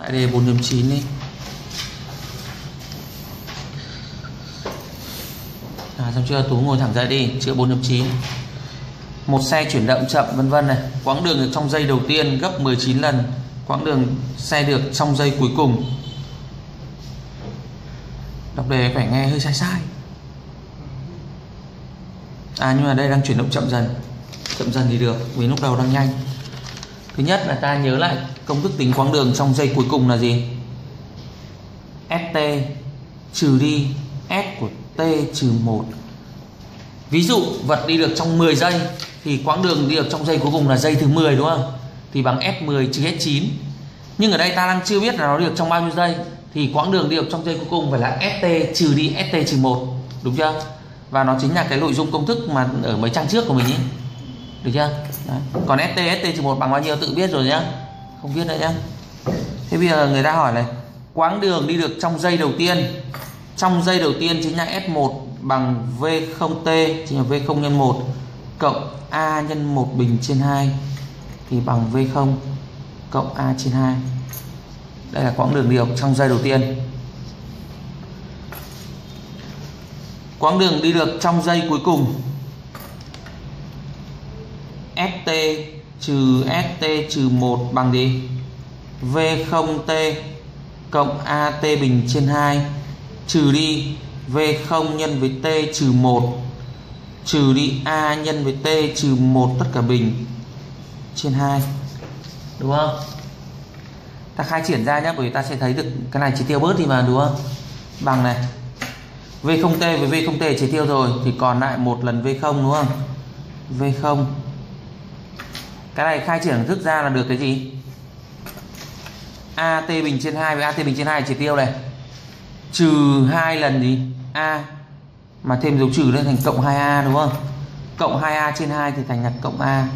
Lại đề 4.9 đi. À xong chưa? Tú ngồi thẳng dậy đi, Chữa 4.9 Một xe chuyển động chậm, vân vân này. Quãng đường được trong giây đầu tiên gấp 19 lần. Quãng đường xe được trong giây cuối cùng. Đọc đề phải nghe hơi sai sai. À nhưng mà đây đang chuyển động chậm dần. Chậm dần thì được, Vì lúc đầu đang nhanh. Thứ nhất là ta nhớ lại công thức tính quãng đường trong giây cuối cùng là gì? ST trừ đi S của T trừ 1 Ví dụ vật đi được trong 10 giây Thì quãng đường đi được trong giây cuối cùng là giây thứ 10 đúng không? Thì bằng S10 trừ S9 Nhưng ở đây ta đang chưa biết là nó đi được trong bao nhiêu giây Thì quãng đường đi được trong giây cuối cùng phải là ST trừ đi ST trừ 1 Đúng chưa? Và nó chính là cái nội dung công thức mà ở mấy trang trước của mình ấy được chưa? Đấy. còn st st trừ một bằng bao nhiêu tự biết rồi nhá. Không biết nữa nhá. Thế bây giờ người ta hỏi này, quãng đường đi được trong giây đầu tiên. Trong giây đầu tiên chính là s1 bằng v0t chính là v0 nhân 1 cộng a nhân 1 bình trên 2 thì bằng v0 cộng a trên 2 đây là quãng đường đi được trong giây đầu tiên. Quãng đường đi được trong giây cuối cùng st trừ st trừ 1 bằng gì? V0t cộng AT bình trên 2 trừ đi V0 nhân với T trừ 1 trừ đi A nhân với T trừ 1 tất cả bình trên 2 đúng không? Ta khai triển ra nhé bởi vì ta sẽ thấy được cái này chỉ tiêu bớt đi mà, đúng không? Bằng này V0T với V0T chỉ tiêu rồi, thì còn lại một lần V0 đúng không? V0 cái này khai triển thức ra là được cái gì? AT bình trên 2 với AT bình trên 2 chỉ tiêu này. Trừ hai lần gì A, mà thêm dấu trừ lên thành cộng 2A đúng không? Cộng 2A trên 2 thì thành là cộng A.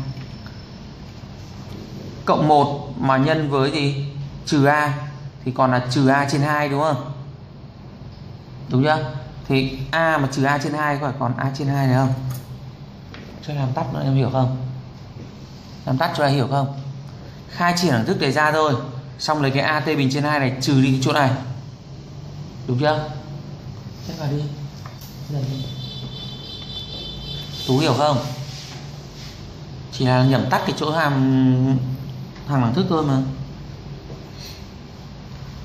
Cộng 1 mà nhân với gì trừ A thì còn là trừ A trên 2 đúng không? Đúng chưa? Thì A mà trừ A trên 2 có phải còn A trên 2 này không? Cho làm tắt nữa, em hiểu không? Làm tắt cho ai hiểu không? Khai triển đẳng thức đề ra thôi. Xong lấy cái at bình trên 2 này, trừ đi cái chỗ này. Đúng chưa? Thế vào đi. Tú hiểu không? Chỉ là nhẩm tắt cái chỗ hàm hàng đẳng thức thôi mà.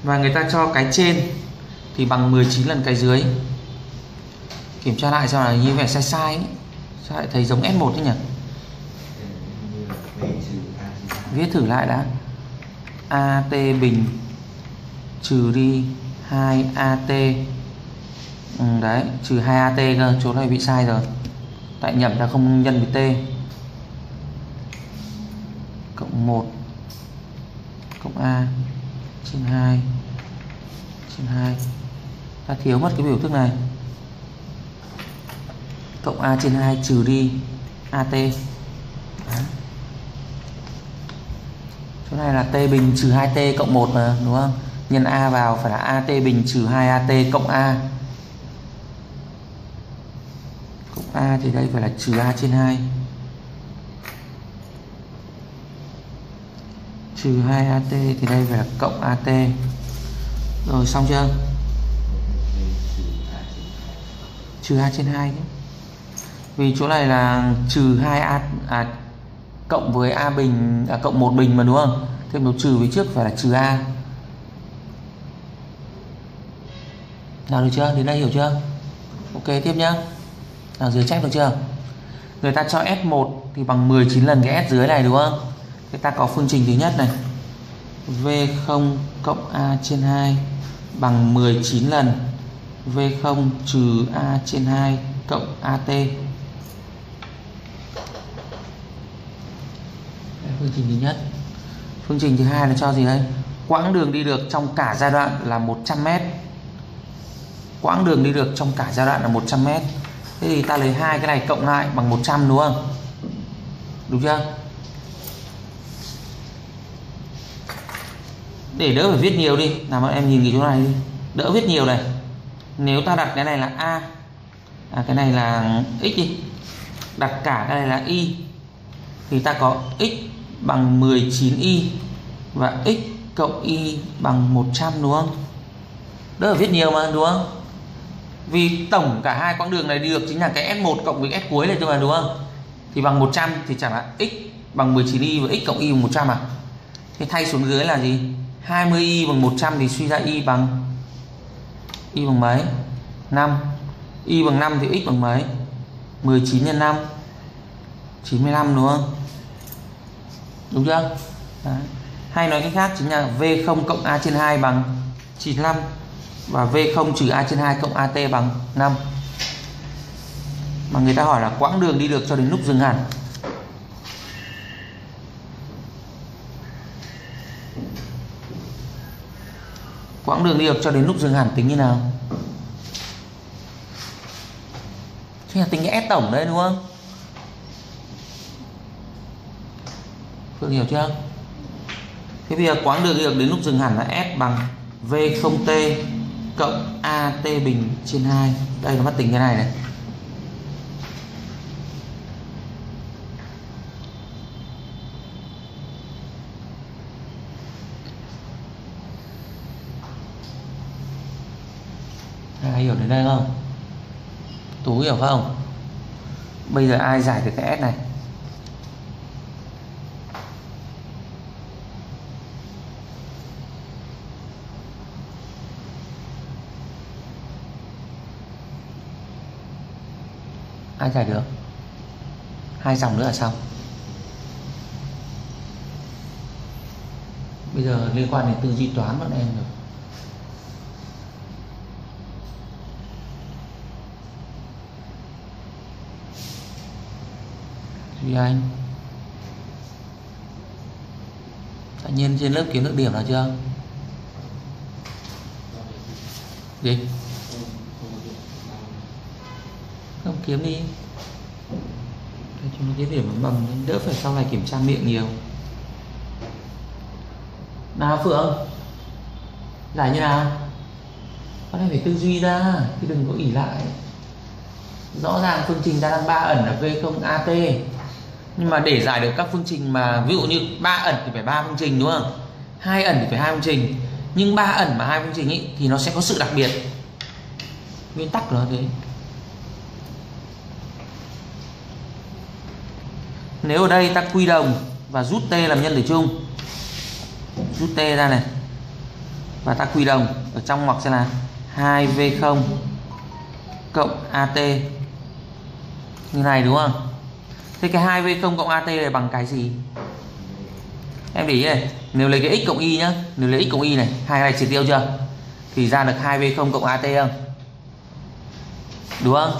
Và người ta cho cái trên thì bằng 19 lần cái dưới. Kiểm tra lại xem là như vẻ sai sai ấy. sao lại thấy giống S1 thế nhỉ? Viết thử lại đã. AT bình trừ đi 2AT ừ, đấy trừ 2AT cơ chỗ này bị sai rồi. Tại nhầm ra không nhân với T. Cộng 1 cộng A trên 2 trên 2 ta thiếu mất cái biểu thức này. Cộng A trên 2 trừ đi AT chỗ này là t bình trừ 2t cộng 1 mà đúng không? Nhân a vào phải là at bình trừ 2at cộng a. Cộng a thì đây phải là trừ a trên 2 trừ 2at thì đây phải là cộng at rồi xong chưa? Trừ a trên 2 nhé. Vì chỗ này là trừ 2 a à, cộng với a bình à, cộng một bình mà đúng không? Thêm dấu trừ với trước phải là trừ a. Nào được chưa? Đến đây hiểu chưa? Ok tiếp nhá. Nào dưới chép được chưa? Người ta cho S1 thì bằng 19 lần cái S dưới này đúng không? Người ta có phương trình thứ nhất này. V0 cộng A trên 2 bằng 19 lần. V0 trừ A trên 2 cộng AT phương trình thứ nhất. Phương trình thứ hai là cho gì đây? Quãng đường đi được trong cả giai đoạn là 100 m quãng đường đi được trong cả giai đoạn là 100 m thế thì ta lấy hai cái này cộng lại bằng 100 đúng không? Đúng chưa? Để đỡ phải viết nhiều đi. Làm ơn em nhìn cái chỗ này đi. Đỡ viết nhiều này. Nếu ta đặt cái này là a à, cái này là x đi. Đặt cả cái này là y. Thì ta có x bằng 19y và x cộng y bằng 100 đúng không? Đó là viết nhiều mà, đúng không? Vì tổng cả hai quãng đường này đi được chính là cái S1 cộng với S cuối này thôi mà, đúng không? Thì bằng 100 thì chẳng hạn x bằng 19y và x cộng y bằng 100 à? Thì thay xuống dưới là gì? 20y bằng 100 thì suy ra y bằng y bằng mấy? 5 y bằng 5 thì x bằng mấy? 19 x 5 95 đúng không? Đúng chưa? Đấy. hay nói cách khác chính là v0 cộng a trên 2 bằng 95 và v0 trừ a trên 2 cộng at bằng 5 mà người ta hỏi là quãng đường đi được cho đến lúc dừng hẳn. Quãng đường đi được cho đến lúc dừng hẳn tính như nào? Thế là tính cái S tổng đấy, đúng không? Phương hiểu chưa? Thế bây giờ quãng đường được đến lúc dừng hẳn là S bằng V0T cộng AT bình trên 2 Đây nó bắt tính cái này này. Ai hiểu đến đây không? Tú hiểu không? Bây giờ ai giải được cái s này? Ai giải được. Hai dòng nữa là xong. Bây giờ liên quan đến tư duy toán bọn em rồi Duy Anh. Tự nhiên trên lớp kiếm được điểm nào chưa? Gì Không kiếm đi. Để cho nó cái điểm bằng đỡ phải sau này kiểm tra miệng nhiều. Nào Phượng. Giải như nào? Con này phải tư duy ra Chứ đừng có ỉ lại. Rõ ràng phương trình ta đang ba ẩn là V0AT nhưng mà để giải được các phương trình mà ví dụ như ba ẩn thì phải ba phương trình đúng không? Hai ẩn thì phải hai phương trình. Nhưng ba ẩn mà hai phương trình ý, thì nó sẽ có sự đặc biệt. Nguyên tắc là thế. Nếu ở đây ta quy đồng và rút t làm nhân tử chung rút t ra này và ta quy đồng ở trong ngoặc sẽ là 2v0 cộng at như này đúng không Thế cái 2V0 cộng AT này bằng cái gì? Em để ý này, nếu lấy cái x cộng y nhá, nếu lấy x cộng y này, hai cái này triệt tiêu chưa? Thì ra được 2V0 cộng AT không? Đúng không?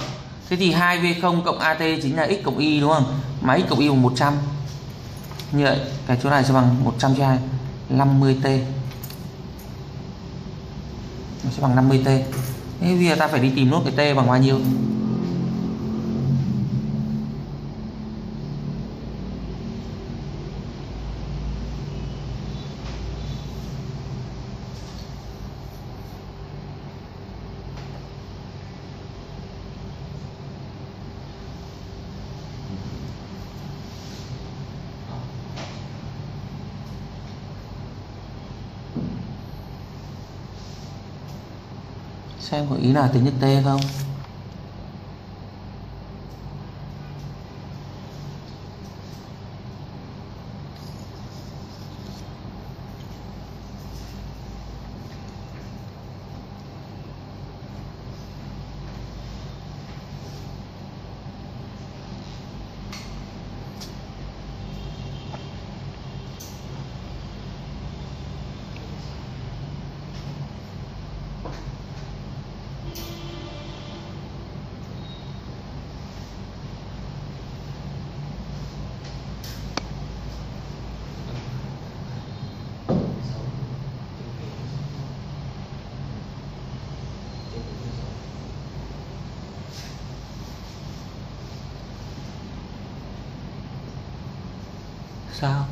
Thế thì 2V0 cộng AT chính là x cộng y đúng không? Mà x cộng y bằng 100. Như vậy, cái chỗ này sẽ bằng 100 chia 2, 50T. Nó sẽ bằng 50T. Thế bây giờ ta phải đi tìm nốt cái T bằng bao nhiêu? Xem có ý là tính nhất t không? Sao?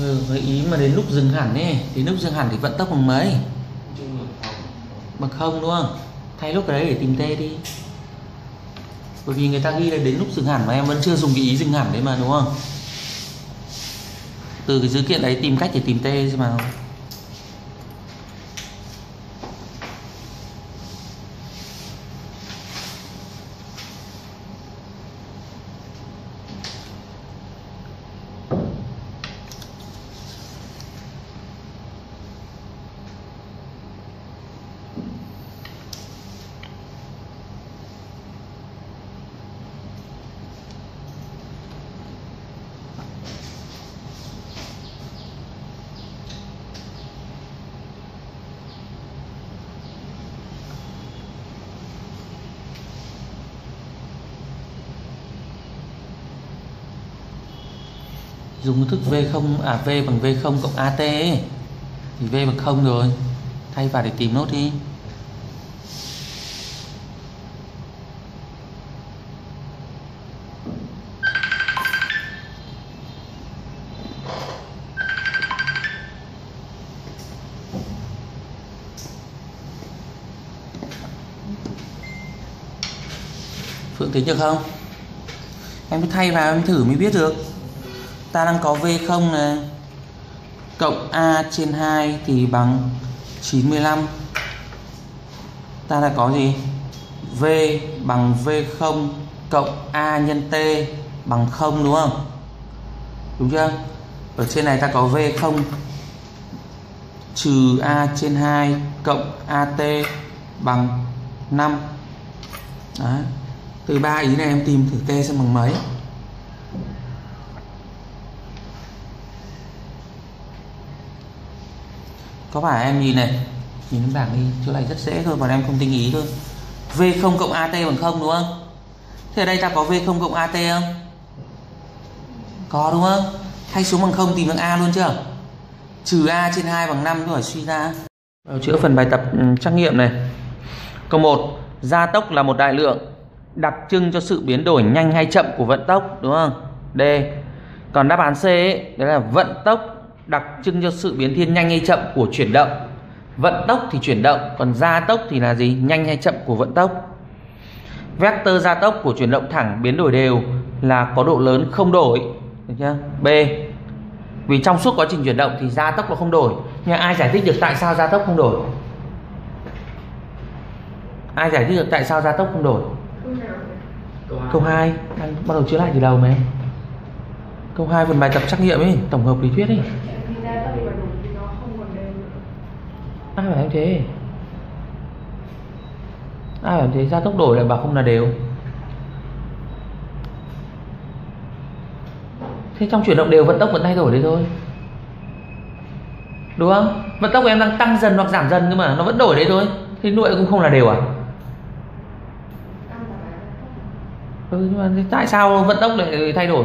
Ừ, gợi ý mà đến lúc dừng hẳn ấy đến lúc dừng hẳn thì vận tốc bằng mấy? Bằng không đúng không? Thay lúc cái đấy để tìm t đi bởi vì người ta ghi là đến lúc dừng hẳn mà em vẫn chưa dùng cái ý dừng hẳn đấy mà, đúng không? Từ cái dữ kiện đấy tìm cách để tìm t mà. Dùng thức V không à V bằng V không cộng AT ấy. thì V bằng không rồi thay vào để tìm nốt đi Phượng thấy được không? Em cứ thay vào, em thử mới biết được ta đang có V0 này cộng A trên 2 thì bằng 95 ta đã có gì? V bằng V0 cộng A nhân T bằng 0 đúng không? Đúng chưa? Ở trên này ta có V0 trừ A trên 2 cộng AT bằng 5 Đấy. từ ba ý này em tìm thử T xem bằng mấy. Có phải em nhìn này nhìn cái bảng đi chỗ này rất dễ thôi bọn em không tinh ý thôi. V0 cộng at bằng không đúng không? Thế ở đây ta có v0 cộng at không? Có đúng không? Thay xuống bằng không tìm được a luôn chưa? Trừ a trên 2 bằng 5 rồi suy ra. Chữa phần bài tập ừ, trắc nghiệm này. Câu 1 gia tốc là một đại lượng đặc trưng cho sự biến đổi nhanh hay chậm của vận tốc đúng không? D còn đáp án C ấy, đấy là vận tốc đặc trưng cho sự biến thiên nhanh hay chậm của chuyển động. Vận tốc thì chuyển động, còn gia tốc thì là gì? Nhanh hay chậm của vận tốc. Vector gia tốc của chuyển động thẳng biến đổi đều là có độ lớn không đổi, được chưa? B. Vì trong suốt quá trình chuyển động thì gia tốc nó không đổi, nhưng ai giải thích được tại sao gia tốc không đổi? Ai giải thích được tại sao gia tốc không đổi? Câu 2 đang bắt đầu chữa lại từ đầu mà câu 2 phần bài tập trắc nghiệm ấy, tổng hợp lý thuyết ấy. Ai bảo em thế? Ai bảo thế? Ra tốc đổi lại bảo không là đều. Thế trong chuyển động đều vận tốc vẫn thay đổi đấy thôi. Đúng không? Vận tốc của em đang tăng dần hoặc giảm dần nhưng mà nó vẫn đổi đấy thôi. Thế nội cũng không là đều à? Ừ, nhưng mà tại sao vận tốc lại thay đổi?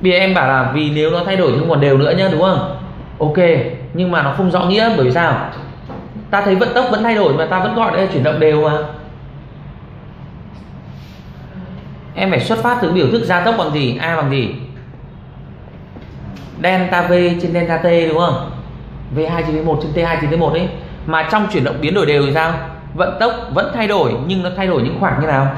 Vì em bảo là vì nếu nó thay đổi thì không còn đều nữa nhá đúng không? Ok nhưng mà nó không rõ nghĩa, bởi vì sao? Ta thấy vận tốc vẫn thay đổi mà ta vẫn gọi đây là chuyển động đều mà. Em phải xuất phát từ biểu thức gia tốc bằng gì? A bằng gì? Delta v trên delta t, đúng không? V2 trên v1 trên t2 trên t1 ấy. Mà trong chuyển động biến đổi đều thì sao? Vận tốc vẫn thay đổi, nhưng nó thay đổi những khoảng như nào?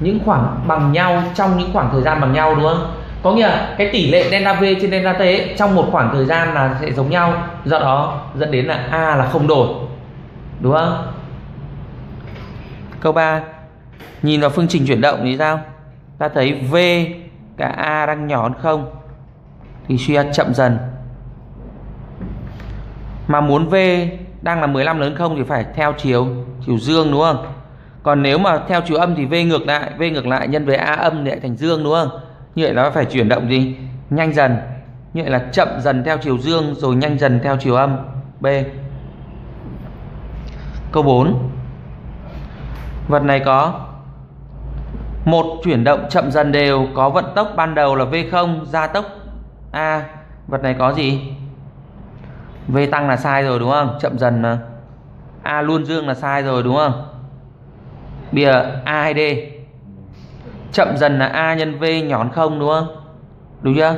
Những khoảng bằng nhau, trong những khoảng thời gian bằng nhau, đúng không? Có nghĩa là cái tỷ lệ delta v trên delta t ấy, trong một khoảng thời gian là sẽ giống nhau. Do đó dẫn đến là a là không đổi. Đúng không? Câu 3 nhìn vào phương trình chuyển động thì sao? Ta thấy v cả a đang nhỏ hơn không? Thì suy ra chậm dần. Mà muốn v đang là 15 lớn không thì phải theo chiều chiều dương đúng không? Còn nếu mà theo chiều âm thì v ngược lại v ngược lại nhân với a âm thì lại thành dương đúng không? Như vậy nó phải chuyển động gì? Nhanh dần. Như vậy là chậm dần theo chiều dương, rồi nhanh dần theo chiều âm. B. Câu 4 vật này có một chuyển động chậm dần đều, có vận tốc ban đầu là V0 gia tốc A. Vật này có gì? V tăng là sai rồi, đúng không? Chậm dần mà. A luôn dương là sai rồi, đúng không? Bây giờ A hay D? Chậm dần là a nhân v nhón không, đúng không? Đúng chưa?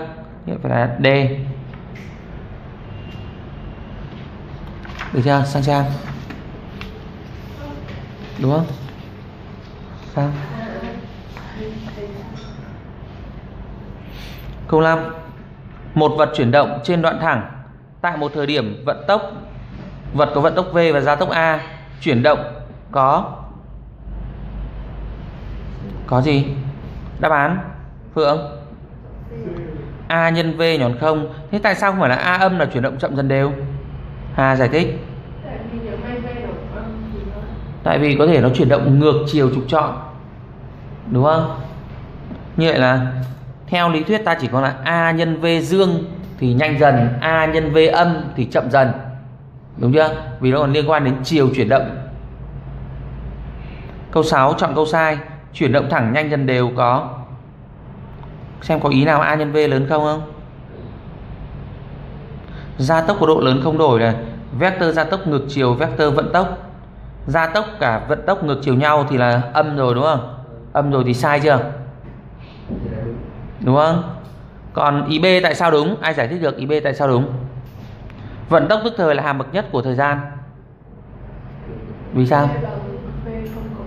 Như vậy phải là D. Được chưa? Sang trang. Đúng không? Sao câu 5 một vật chuyển động trên đoạn thẳng. Tại một thời điểm vận tốc, vật có vận tốc v và gia tốc a chuyển động có có gì? Đáp án, phượng. A nhân v nhọn không. Thế tại sao không phải là a âm là chuyển động chậm dần đều? Hà giải thích. Tại vì có thể nó chuyển động ngược chiều trục chọn đúng không? Như vậy là, theo lý thuyết ta chỉ có là a nhân v dương thì nhanh dần, a nhân v âm thì chậm dần. Đúng chưa? Vì nó còn liên quan đến chiều chuyển động. Câu 6 chọn câu sai chuyển động thẳng nhanh dần đều có. Xem có ý nào a nhân v lớn không không? Gia tốc có độ lớn không đổi này. Vector gia tốc ngược chiều, vector vận tốc. Gia tốc cả vận tốc ngược chiều nhau thì là âm rồi đúng không? Âm rồi thì sai chưa? Đúng không? Còn ý b tại sao đúng? Ai giải thích được ý b tại sao đúng? Vận tốc tức thời là hàm bậc nhất của thời gian. Vì sao?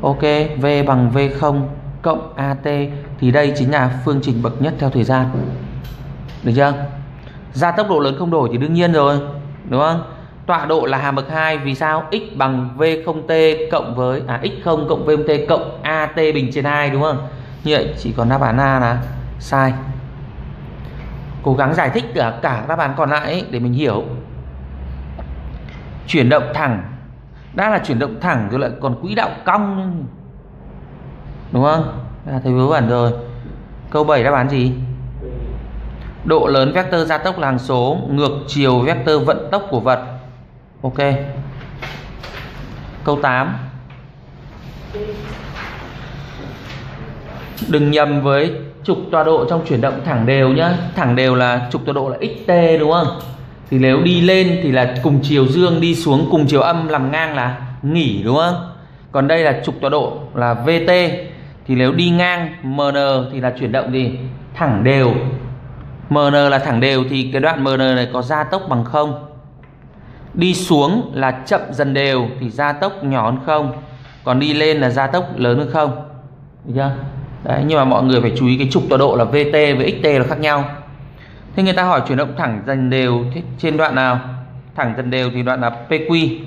Ok, v bằng v0 cộng at thì đây chính là phương trình bậc nhất theo thời gian. Được chưa? Gia tốc độ lớn không đổi thì đương nhiên rồi, đúng không? Tọa độ là hàm bậc 2 vì sao? X bằng v0t cộng với à x0 cộng v0t cộng at bình trên 2 đúng không? Như vậy, chỉ còn đáp án a là sai. Cố gắng giải thích cả cả đáp án còn lại để mình hiểu. Chuyển động thẳng đã là chuyển động thẳng rồi lại còn quỹ đạo cong. Đúng không? À, thầy vớ vẩn rồi. Câu 7 đáp án gì? Độ lớn vectơ gia tốc là hàng số ngược chiều vectơ vận tốc của vật. Ok. Câu 8 đừng nhầm với trục tọa độ trong chuyển động thẳng đều nhá. Thẳng đều là trục tọa độ là xt đúng không? Thì nếu đi lên thì là cùng chiều dương đi xuống, cùng chiều âm làm ngang là nghỉ, đúng không? Còn đây là trục tọa độ là vt thì nếu đi ngang mn thì là chuyển động gì? Thẳng đều. Mn là thẳng đều thì cái đoạn mn này có gia tốc bằng không? Đi xuống là chậm dần đều thì gia tốc nhỏ hơn không? Còn đi lên là gia tốc lớn hơn không? Được chưa? Đấy, nhưng mà mọi người phải chú ý cái trục tọa độ là vt với xt là khác nhau thế người ta hỏi chuyển động thẳng dần đều trên đoạn nào? Thẳng dần đều thì đoạn là pq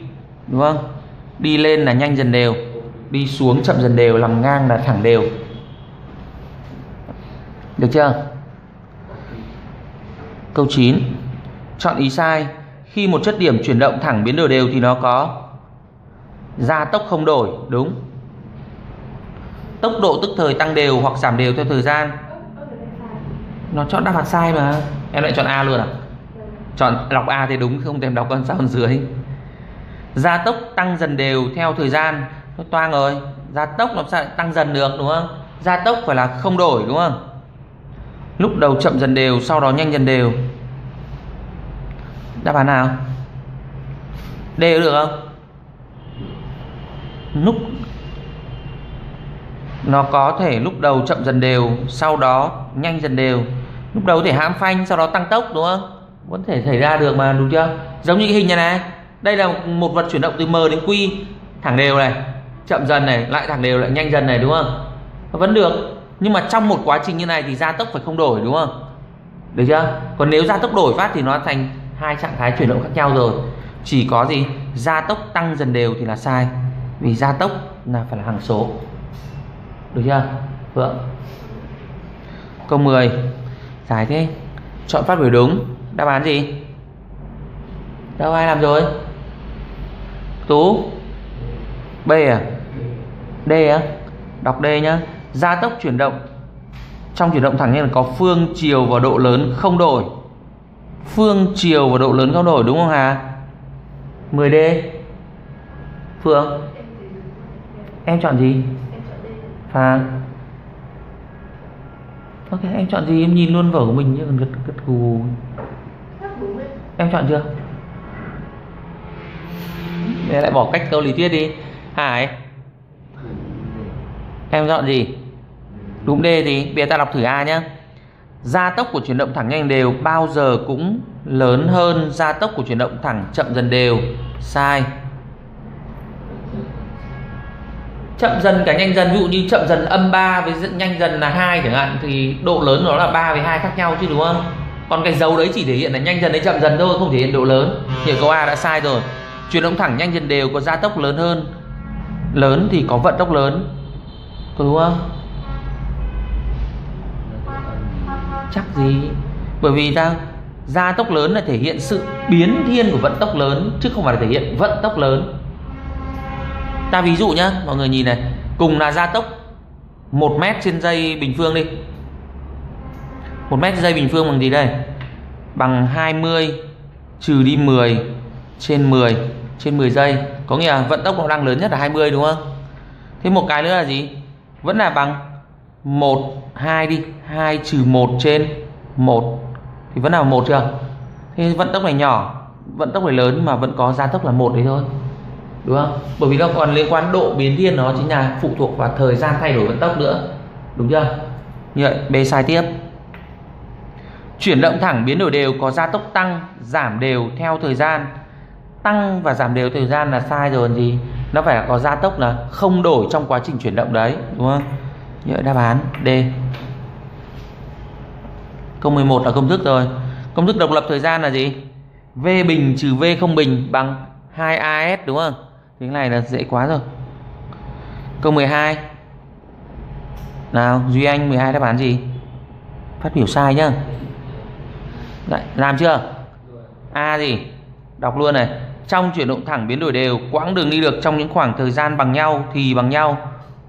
đúng không? Đi lên là nhanh dần đều, đi xuống chậm dần đều, làm ngang là thẳng đều. Được chưa? Câu 9 chọn ý sai. Khi một chất điểm chuyển động thẳng biến đổi đều thì nó có gia tốc không đổi, đúng. Tốc độ tức thời tăng đều hoặc giảm đều theo thời gian nó chọn đáp án sai mà. Em lại chọn A luôn à? Chọn đọc A thì đúng, không thèm đọc con sao dưới. Gia tốc tăng dần đều theo thời gian. Nó toang rồi. Gia tốc làm sao tăng dần được, đúng không? Gia tốc phải là không đổi, đúng không? Lúc đầu chậm dần đều, sau đó nhanh dần đều. Đáp án nào? D được không? Lúc nó có thể lúc đầu chậm dần đều, sau đó nhanh dần đều lúc đầu có thể hãm phanh, sau đó tăng tốc, đúng không? Vẫn thể xảy ra được mà, đúng chưa? Giống như cái hình này này. Đây là một vật chuyển động từ m đến q. Thẳng đều này, chậm dần này, lại thẳng đều, lại nhanh dần này, đúng không? Vẫn được. Nhưng mà trong một quá trình như này thì gia tốc phải không đổi, đúng không? Được chưa? Còn nếu gia tốc đổi phát thì nó thành hai trạng thái chuyển động khác nhau rồi. Chỉ có gì? Gia tốc tăng dần đều thì là sai. Vì gia tốc là phải là hằng số. Được chưa? Vâng. Câu 10 giải thế. Chọn phát biểu đúng. Đáp án gì? Đâu ai làm rồi? Tú. B à? D á? Đọc d nhá. Gia tốc chuyển động. Trong chuyển động thẳng như là có phương chiều và độ lớn không đổi. Phương chiều và độ lớn không đổi đúng không Hà? 10D Phương Em chọn gì? Phàng Ok, em chọn gì? Em nhìn luôn vở của mình chứ còn gật gật gù. Em chọn chưa? Để lại bỏ cách câu lý thuyết đi. Hải, Em chọn gì? Đúng D thì bây giờ ta đọc thử A nhá. Gia tốc của chuyển động thẳng nhanh đều bao giờ cũng lớn hơn gia tốc của chuyển động thẳng chậm dần đều. Sai. Chậm dần cả nhanh dần, ví dụ như chậm dần âm 3 với nhanh dần là hai chẳng hạn, thì độ lớn nó là 3 với hai khác nhau chứ, đúng không? Còn cái dấu đấy chỉ thể hiện là nhanh dần hay chậm dần thôi, không thể hiện độ lớn. Thì câu A đã sai rồi. Chuyển động thẳng nhanh dần đều có gia tốc lớn hơn. Lớn thì có vận tốc lớn. Có đúng không? Chắc gì? Bởi vì ta gia tốc lớn là thể hiện sự biến thiên của vận tốc lớn, chứ không phải là thể hiện vận tốc lớn ta ví dụ nhá, mọi người nhìn này. Cùng là gia tốc 1 mét trên giây bình phương đi. 1 mét trên giây bình phương bằng gì đây? Bằng 20 trừ đi 10 trên 10 trên 10 giây. Có nghĩa là vận tốc nó đang lớn nhất là 20 đúng không? Thế một cái nữa là gì? Vẫn là bằng 1 2 đi. 2 trừ 1 trên 1 thì vẫn là một chưa? Thế vận tốc này nhỏ, vận tốc này lớn mà vẫn có gia tốc là một đấy thôi đúng không? Bởi vì nó còn liên quan độ biến thiên nó chính là phụ thuộc vào thời gian thay đổi vận tốc nữa. Đúng chưa? Như vậy b sai tiếp. Chuyển động thẳng biến đổi đều có gia tốc tăng, giảm đều theo thời gian. Tăng và giảm đều thời gian là sai rồi còn gì. Nó phải có gia tốc là không đổi trong quá trình chuyển động đấy, đúng không? Như vậy đáp án, D. Câu 11 là công thức rồi. Công thức độc lập thời gian là gì? V bình trừ V không bình bằng 2AS đúng không? Cái này là dễ quá rồi. Câu 12 nào Duy Anh 12 đáp án gì? Phát biểu sai nhá. Đấy, làm chưa? A gì? Đọc luôn này. Trong chuyển động thẳng biến đổi đều quãng đường đi được trong những khoảng thời gian bằng nhau thì bằng nhau.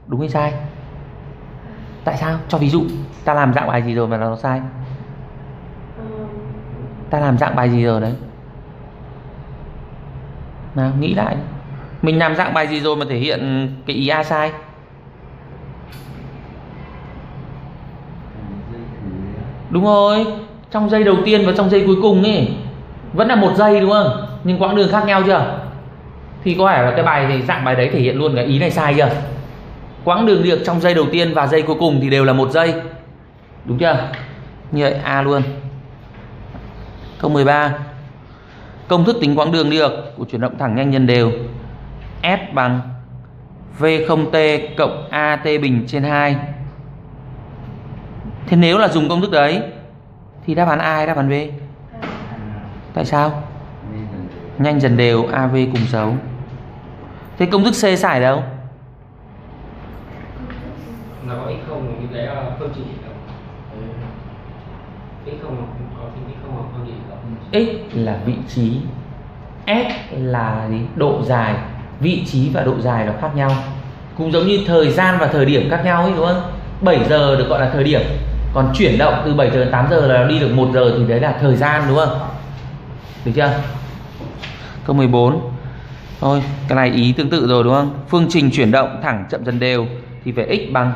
Đúng hay sai? Tại sao? Cho ví dụ ta làm dạng bài gì rồi mà nó sai? Ta làm dạng bài gì rồi đấy? Nào nghĩ lại mình làm dạng bài gì rồi mà thể hiện cái ý A sai? Đúng rồi, trong giây đầu tiên và trong giây cuối cùng ấy, vẫn là một giây đúng không? Nhưng quãng đường khác nhau chưa? Thì có phải là cái bài thì dạng bài đấy thể hiện luôn cái ý này sai chưa? Quãng đường được trong giây đầu tiên và giây cuối cùng thì đều là một giây. Đúng chưa? Như vậy, A luôn. Câu 13 công thức tính quãng đường đi được của chuyển động thẳng nhanh nhân đều. S bằng V0T cộng AT bình trên 2 Thế nếu là dùng công thức đấy Thì đáp án A hay đáp án B? Tại sao? Nhanh dần đều AV cùng dấu. Thế công thức C xài đâu? Nó có x như phương có phương X là vị trí S là gì? độ dài vị trí và độ dài nó khác nhau. Cũng giống như thời gian và thời điểm khác nhau ấy, đúng không? 7 giờ được gọi là thời điểm. Còn chuyển động từ 7 giờ đến 8 giờ là đi được 1 giờ thì đấy là thời gian, đúng không? Được chưa? Câu 14 thôi, cái này ý tương tự rồi, đúng không? Phương trình chuyển động thẳng chậm dần đều thì phải x bằng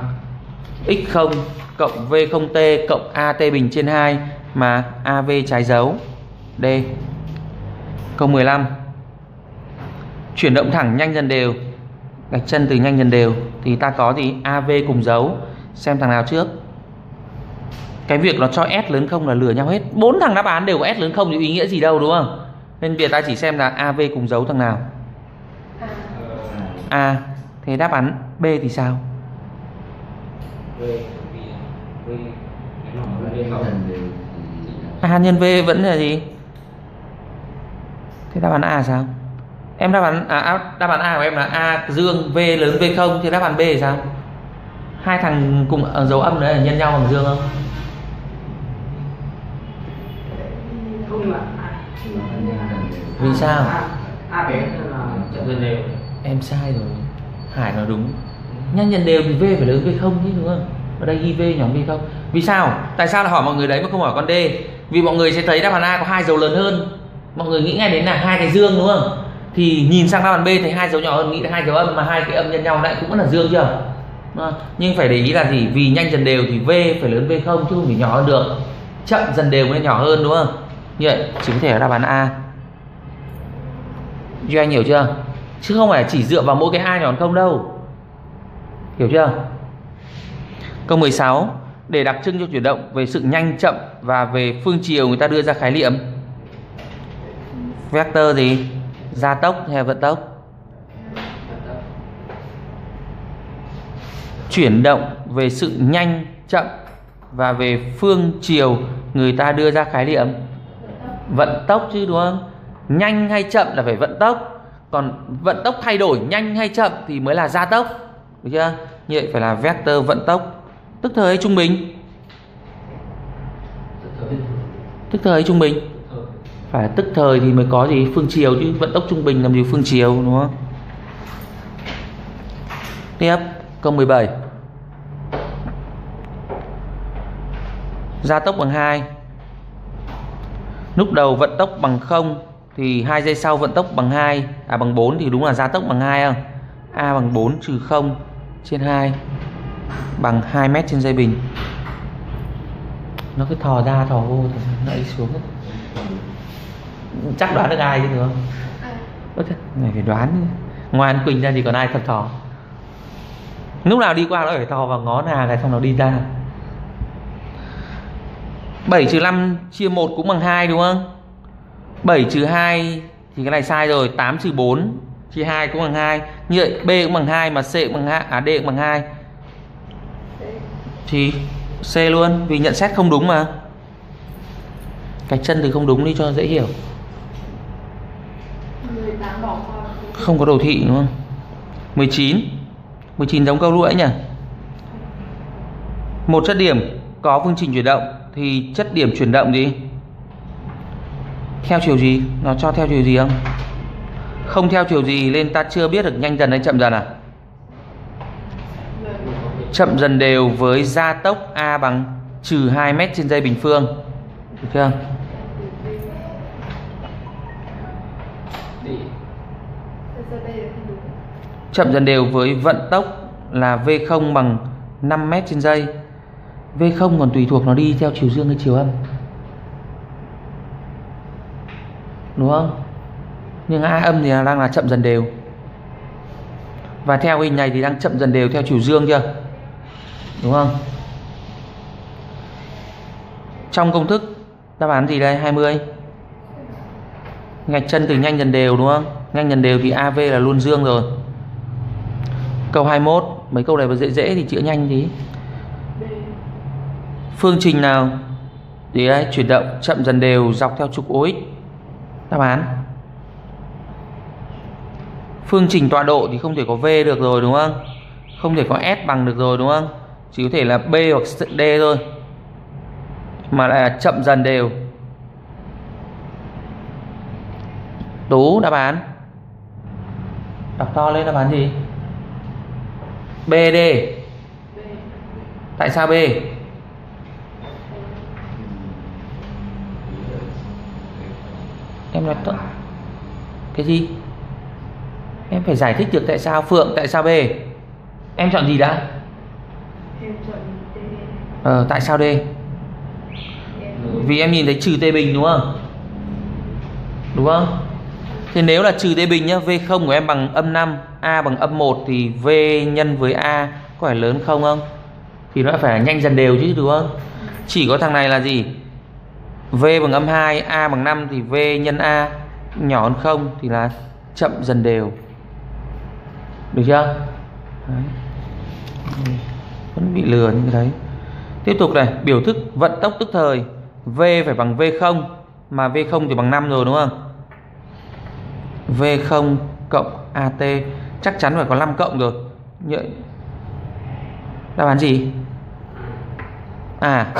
x0 cộng v0t cộng at bình trên 2 mà av trái dấu. D. Câu 15 chuyển động thẳng nhanh dần đều gạch chân từ nhanh dần đều thì ta có gì? AV cùng dấu. Xem thằng nào trước. Cái việc nó cho S lớn không là lừa nhau hết. Bốn thằng đáp án đều có S lớn không thì ý nghĩa gì đâu đúng không? Nên giờ ta chỉ xem là AV cùng dấu thằng nào. A thế đáp án B thì sao? A nhân V vẫn là gì? Thế đáp án A sao em đáp án à, đáp án A của em là A dương V lớn V không thì đáp án B thì sao? Hai thằng cùng ở dấu âm đấy là nhân nhau bằng dương không? Không là vì sao? A bé là dần đều. Em sai rồi. Hải nói đúng. Nhân nhân đều thì V phải lớn V không chứ đúng không? Ở đây ghi V nhóm V không. Vì sao? Tại sao là hỏi mọi người đấy mà không hỏi con D? Vì mọi người sẽ thấy đáp án A có hai dấu lớn hơn. Mọi người nghĩ ngay đến là hai cái dương đúng không thì nhìn sang đáp án B thấy hai dấu nhỏ hơn, nghĩ là hai dấu âm, mà hai cái âm nhân nhau lại cũng là dương chưa? Nhưng phải để ý là gì? Vì nhanh dần đều thì V phải lớn V không, chứ không thể nhỏ hơn được. Chậm dần đều mới nhỏ hơn, đúng không? Như vậy, chỉ có thể là đáp án A. Duy Anh hiểu chưa? Chứ không phải chỉ dựa vào mỗi cái A nhỏ không đâu. Hiểu chưa? Câu 16 để đặc trưng cho chuyển động về sự nhanh, chậm và về phương chiều người ta đưa ra khái niệm. Vector gì? Gia tốc hay vận tốc? Chuyển động về sự nhanh, chậm và về phương chiều, người ta đưa ra khái niệm vận tốc chứ, đúng không? Nhanh hay chậm là phải vận tốc. Còn vận tốc thay đổi nhanh hay chậm thì mới là gia tốc, được chưa? Như vậy phải là vector vận tốc. Tức thời hay trung bình. Tức thời hay trung bình phải tức thời thì mới có gì phương chiều chứ, vận tốc trung bình làm gì phương chiều, đúng không? Tiếp, câu 17 gia tốc bằng 2 lúc đầu vận tốc bằng 0 thì hai giây sau vận tốc bằng 2 à bằng 4 thì đúng là gia tốc bằng 2 không? A bằng 4 trừ 0 trên 2 bằng 2 mét trên giây bình. Nó cứ thò ra thò vô thì nó đi xuống. hết chắc đoán được ai chứ nữa Ơ thế, này phải đoán ngoài anh Quỳnh ra thì còn ai thật thò? Lúc nào đi qua nó phải thò vào ngó nào này xong nó đi ra. 7 trừ 5 chia 1 cũng bằng 2 đúng không? 7 trừ 2 thì cái này sai rồi 8 trừ 4 chia 2 cũng bằng 2 như vậy B cũng bằng 2 mà C cũng bằng 2 à D cũng bằng 2 thì C luôn vì nhận xét không đúng mà. Cái chân thì không đúng đi cho dễ hiểu không có đồ thị, đúng không? 19 19 giống câu rưỡi nhỉ? Một chất điểm có phương trình chuyển động thì chất điểm chuyển động gì? Theo chiều gì? Nó cho theo chiều gì không? Không theo chiều gì nên ta chưa biết được nhanh dần hay chậm dần à? Chậm dần đều với gia tốc a bằng trừ 2 mét trên giây bình phương. Được chưa? Chậm dần đều với vận tốc là v0 bằng 5 mét trên giây. V0 còn tùy thuộc nó đi theo chiều dương hay chiều âm. Đúng không? Nhưng a âm thì đang là chậm dần đều. Và theo hình này thì đang chậm dần đều theo chiều dương chưa? Đúng không? Trong công thức, đáp án gì đây? 20 ngạch chân từ nhanh dần đều, đúng không? Nhanh dần đều thì AV là luôn dương rồi câu 21 mấy câu này mà dễ dễ thì chữa nhanh tí. Phương trình nào? Thì đây chuyển động, chậm dần đều, dọc theo trục OX đáp án. Phương trình tọa độ thì không thể có V được rồi, đúng không? Không thể có S bằng được rồi, đúng không? Chỉ có thể là B hoặc D thôi. Mà lại là chậm dần đều. Tú, đáp án. Đọc to lên, đáp án gì? BD Tại sao B? Em nói tốt. Cái gì? Em phải giải thích được tại sao Phượng tại sao B? Em chọn gì đã? Em chọn D. Ờ tại sao D? Vì em nhìn thấy trừ T bình đúng không? Đúng không? Thế nếu là trừ T bình nhá V0 của em bằng âm 5 A bằng âm 1 Thì V nhân với A Có phải lớn không không Thì nó phải nhanh dần đều chứ, đúng không? Chỉ có thằng này là gì? V bằng âm 2 A bằng 5 thì V nhân A. Nhỏ hơn 0 Thì là chậm dần đều. Được chưa? Đấy. Vẫn bị lừa như cái đấy. Tiếp tục này, Biểu thức vận tốc tức thời. V phải bằng V0 Mà V0 thì bằng 5 rồi, đúng không? V0 cộng AT chắc chắn phải có 5 cộng rồi. Đáp án gì? À.